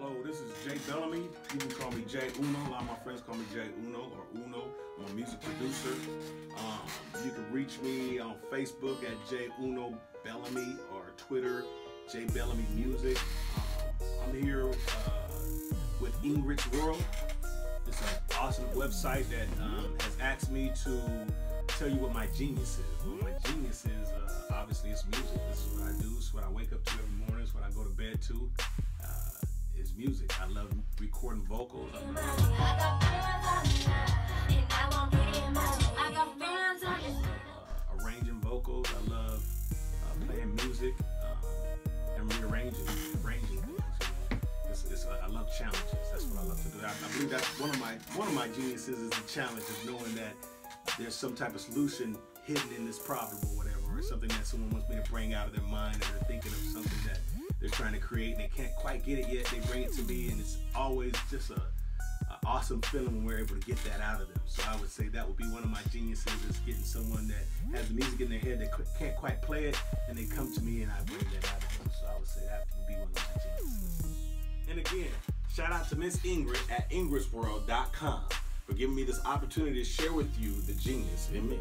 Hello, this is Jay Bellamy. You can call me Jay Uno. A lot of my friends call me Jay Uno or Uno. I'm a music producer. Um, you can reach me on Facebook at Jay Uno Bellamy or Twitter, Jay Bellamy Music. Um, I'm here uh, with Ingrid's World. It's an awesome website that um, has asked me to tell you what my genius is. Well, my genius is uh, obviously it's music. This is what I do. It's what I wake up to every morning. It's what I go to bed to. Uh, music. I love recording vocals. I love uh, arranging vocals. I love uh, playing music um, and rearranging, arranging things. It's, it's, I love challenges. That's what I love to do. I, I believe that's one of my one of my geniuses is the challenge of knowing that there's some type of solution hidden in this problem or whatever, or something that someone wants me to bring out of their mind, or they're thinking of something that they're trying to create and they can't quite get it yet. They bring it to me, and it's always just a, a awesome feeling when we're able to get that out of them. So I would say that would be one of my geniuses is getting someone that has the music in their head that can't quite play it, and they come to me and I bring that out of them. So I would say that would be one of my geniuses. And again, shout out to Miss Ingrid at ingridsworld.com for giving me this opportunity to share with you the genius in me.